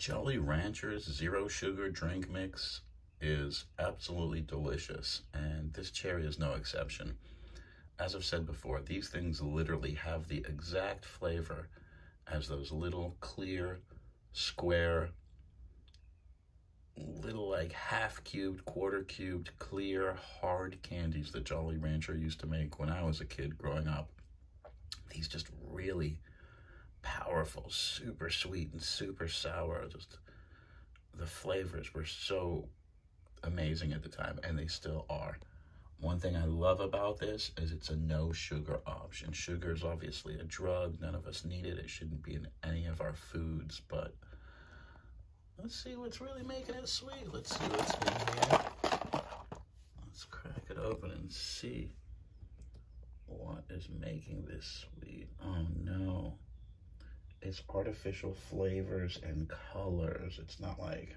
Jolly Ranchers Zero Sugar Drink Mix is absolutely delicious, and this cherry is no exception. As I've said before, these things literally have the exact flavor as those little clear, square, little like half cubed, quarter cubed, clear, hard candies that Jolly Rancher used to make when I was a kid growing up. These just really powerful, super sweet and super sour. Just the flavors were so amazing at the time, and they still are. One thing I love about this is it's a no sugar option. Sugar is obviously a drug. None of us need it. It shouldn't be in any of our foods, but let's see what's really making it sweet. Let's see what's in here. Let's crack it open and see what is making this sweet. Oh no. It's artificial flavors and colors. It's not like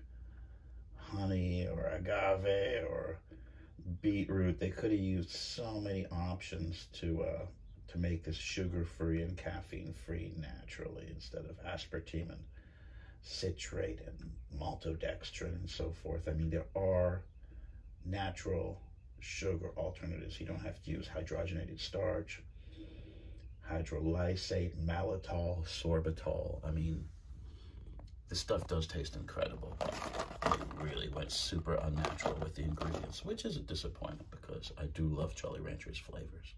honey or agave or beetroot. They could have used so many options to uh, to make this sugar-free and caffeine-free naturally instead of aspartame and citrate and maltodextrin and so forth. I mean, there are natural sugar alternatives. You don't have to use hydrogenated starch, hydrolysate, malitol, sorbitol. I mean, this stuff does taste incredible. It really went super unnatural with the ingredients, which is a disappointment because I do love Jolly Rancher's flavors.